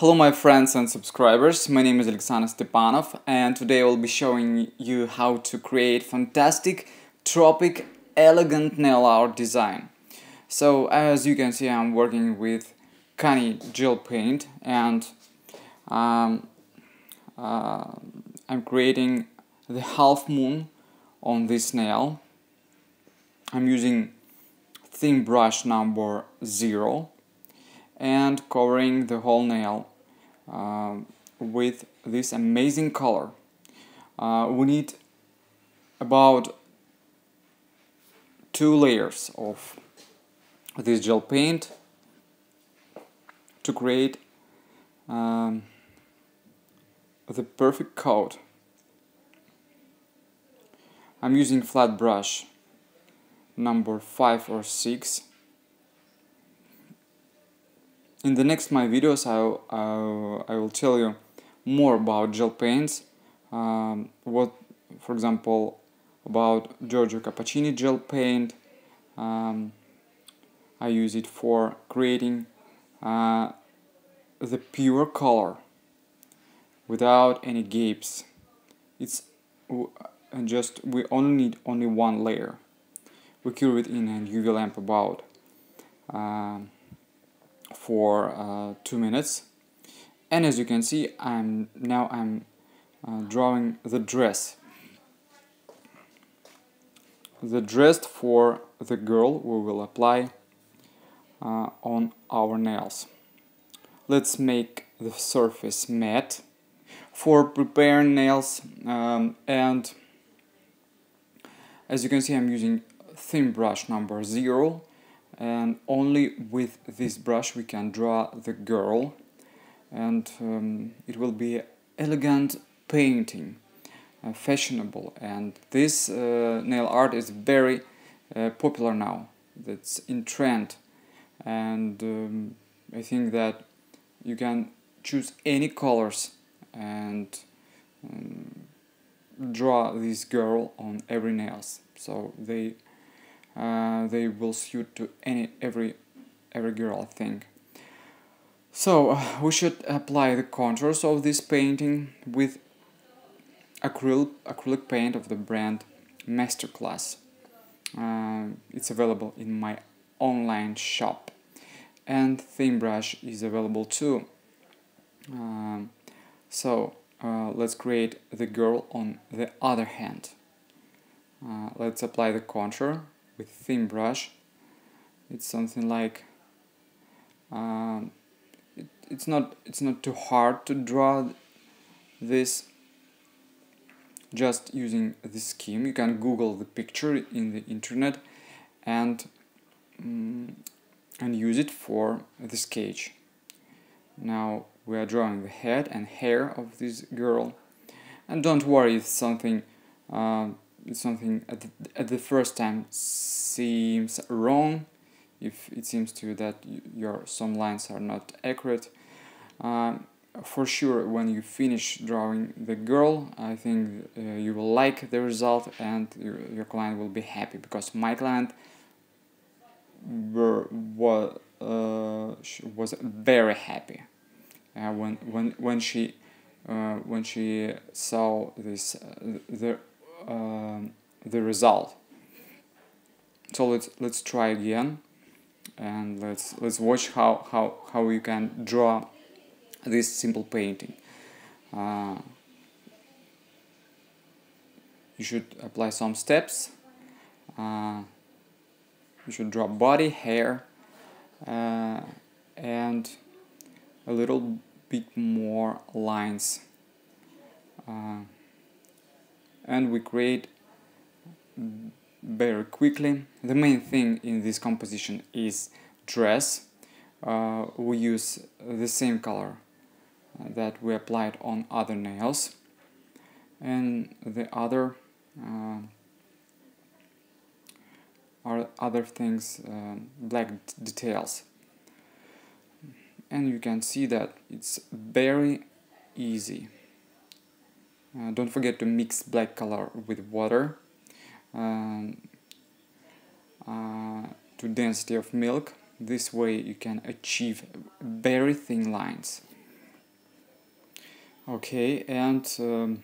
Hello my friends and subscribers, my name is Alexander Stepanov and today I will be showing you how to create fantastic, tropic, elegant nail art design. So as you can see I'm working with Kani gel paint and um, uh, I'm creating the half moon on this nail. I'm using thin brush number 0 and covering the whole nail uh, with this amazing color. Uh, we need about two layers of this gel paint to create um, the perfect coat. I'm using flat brush number 5 or 6 in the next my videos I'll, I'll, I will tell you more about gel paints um, what for example about Giorgio Capachini gel paint um, I use it for creating uh, the pure color without any gapes it's just we only need only one layer. We cure it in a UV lamp about um, for uh, two minutes. And as you can see I'm now I'm uh, drawing the dress. The dress for the girl we will apply uh, on our nails. Let's make the surface matte for preparing nails um, and as you can see I'm using thin brush number zero and only with this brush we can draw the girl. And um, it will be elegant painting uh, fashionable. And this uh, nail art is very uh, popular now. That's in trend. And um, I think that you can choose any colors and um, draw this girl on every nails. So they uh, they will suit to any every every girl I think. So uh, we should apply the contours of this painting with acrylic acrylic paint of the brand Masterclass. Uh, it's available in my online shop. And thin brush is available too. Um, so uh, let's create the girl on the other hand. Uh, let's apply the contour with thin brush. It's something like um, it, it's not it's not too hard to draw this just using the scheme. You can google the picture in the internet and um, and use it for the sketch. Now we are drawing the head and hair of this girl. And don't worry if something uh, something at the, at the first time seems wrong if it seems to you that your some lines are not accurate. Um, for sure when you finish drawing the girl I think uh, you will like the result and your, your client will be happy because my client were, was, uh, was very happy. Uh, when, when, when she uh, when she saw this uh, the um, the result. So let's let's try again, and let's let's watch how how how you can draw this simple painting. Uh, you should apply some steps. Uh, you should draw body, hair, uh, and a little bit more lines. Uh, and we create very quickly. The main thing in this composition is dress. Uh, we use the same color that we applied on other nails and the other uh, are other things uh, black details and you can see that it's very easy uh, don't forget to mix black color with water um, uh, to density of milk. This way you can achieve very thin lines. okay and um,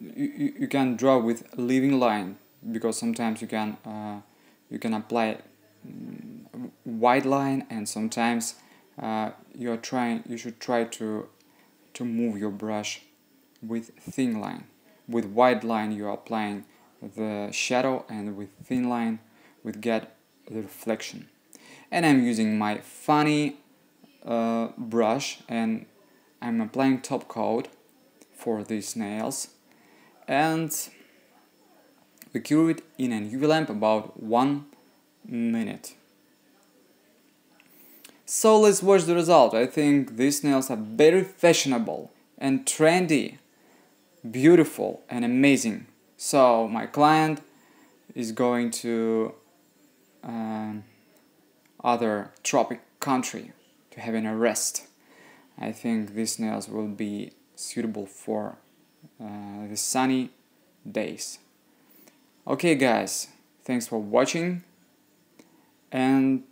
you, you can draw with leaving line because sometimes you can uh, you can apply mm, white line and sometimes uh, you're trying you should try to to move your brush with thin line with white line you are applying the shadow and with thin line we get the reflection and I'm using my funny uh, brush and I'm applying top coat for these nails and we cure it in an UV lamp about one minute. So let's watch the result. I think these nails are very fashionable and trendy, beautiful and amazing. So my client is going to um, other tropic country to have an rest. I think these nails will be suitable for uh, the sunny days. Okay guys, thanks for watching and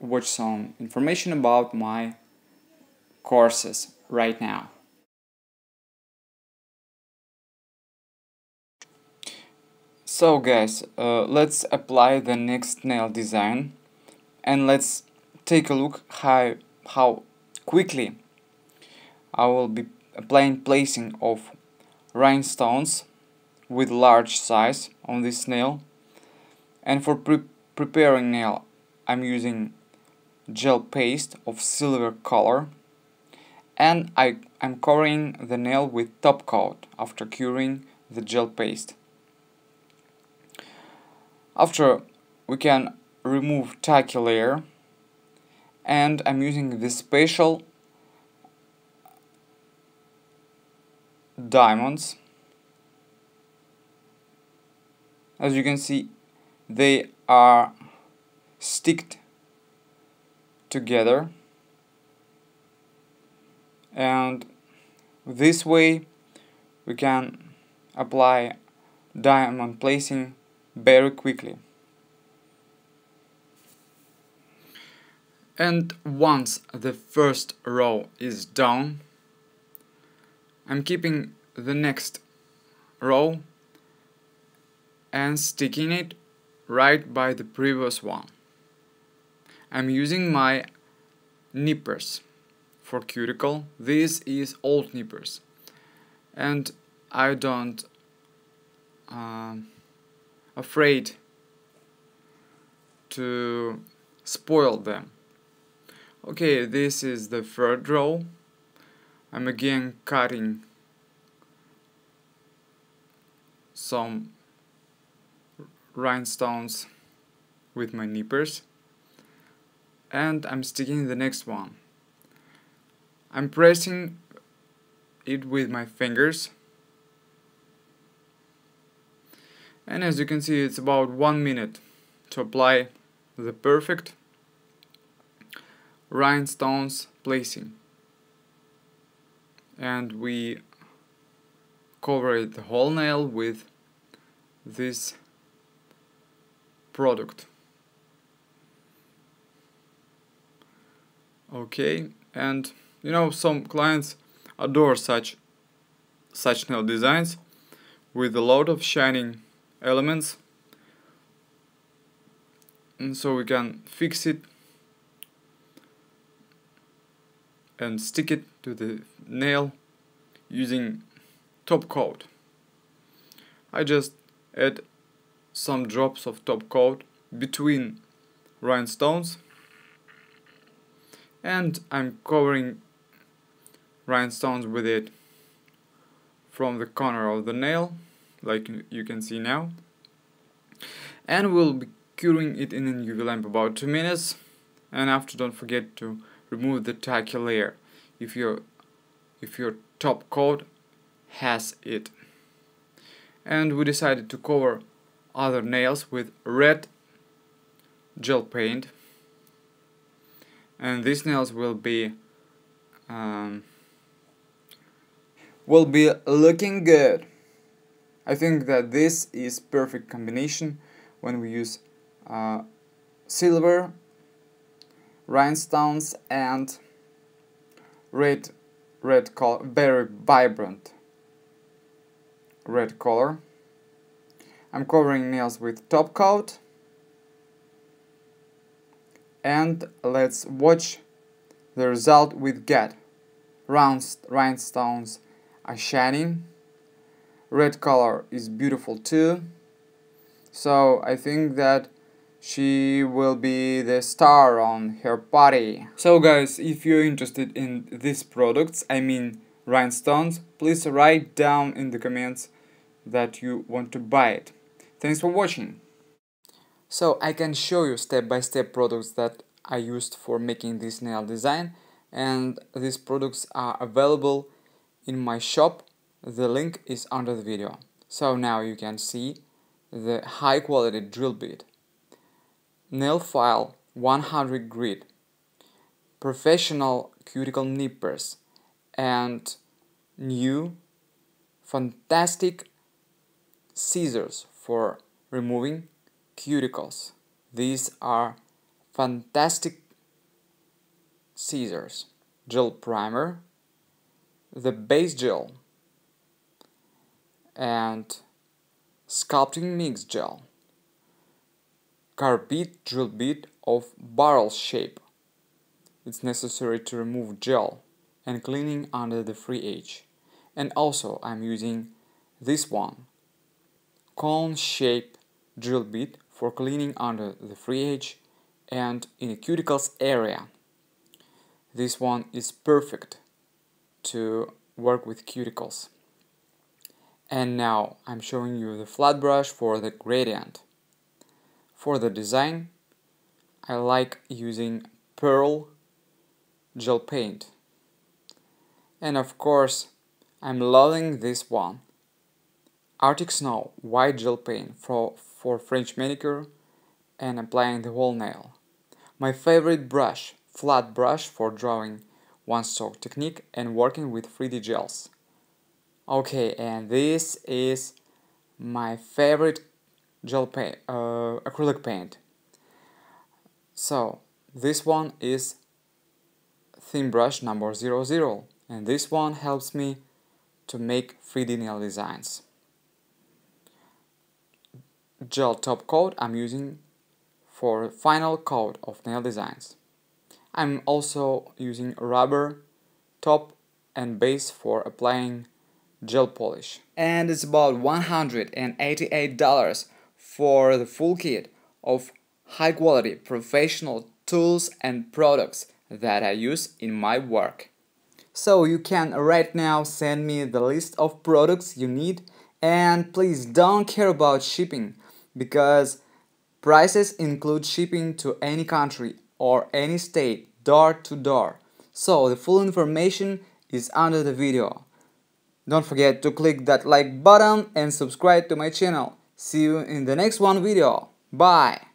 watch some information about my courses right now. So guys, uh, let's apply the next nail design and let's take a look how, how quickly I will be applying placing of rhinestones with large size on this nail and for pre preparing nail I'm using gel paste of silver color and I, I'm covering the nail with top coat after curing the gel paste. After we can remove tacky layer and I'm using this special diamonds. As you can see they are sticked together. And this way we can apply diamond placing very quickly. And once the first row is done, I'm keeping the next row and sticking it right by the previous one. I'm using my nippers for cuticle. This is old nippers and I don't um, afraid to spoil them. Okay, this is the third row. I'm again cutting some rhinestones with my nippers and I'm sticking the next one. I'm pressing it with my fingers and as you can see it's about one minute to apply the perfect rhinestones placing. And we cover the whole nail with this product. Okay and you know some clients adore such such nail designs with a lot of shining elements. And so we can fix it and stick it to the nail using top coat. I just add some drops of top coat between rhinestones. And I'm covering rhinestones with it from the corner of the nail like you can see now. And we'll be curing it in an UV lamp about 2 minutes. And after don't forget to remove the tacky layer if your if your top coat has it. And we decided to cover other nails with red gel paint. And these nails will be um, will be looking good I think that this is perfect combination when we use uh, silver, rhinestones and red red color very vibrant red color. I'm covering nails with top coat. And let's watch the result we get round rhinestones are shining red color is beautiful too so I think that she will be the star on her party. So guys, if you're interested in these products, I mean rhinestones, please write down in the comments that you want to buy it. Thanks for watching. So I can show you step by step products that I used for making this nail design and these products are available in my shop. The link is under the video. So now you can see the high quality drill bit nail file 100 grit, professional cuticle nippers, and new fantastic scissors for removing cuticles. These are fantastic scissors. Gel primer, the base gel, and sculpting mix gel carbide drill bit of barrel shape. It's necessary to remove gel and cleaning under the free edge. And also I'm using this one, cone shape drill bit for cleaning under the free edge and in the cuticles area. This one is perfect to work with cuticles. And now I'm showing you the flat brush for the gradient. For the design, I like using pearl gel paint. And of course, I'm loving this one. Arctic Snow white gel paint for, for French manicure and applying the whole nail. My favorite brush, flat brush for drawing one stroke technique and working with 3D gels. Okay, and this is my favorite gel paint, uh, acrylic paint. So this one is thin brush number 00 and this one helps me to make 3D nail designs. Gel top coat I'm using for final coat of nail designs. I'm also using rubber top and base for applying gel polish. And it's about $188 for the full kit of high quality professional tools and products that I use in my work. So you can right now send me the list of products you need and please don't care about shipping because prices include shipping to any country or any state door to door. So the full information is under the video. Don't forget to click that like button and subscribe to my channel. See you in the next one video. Bye.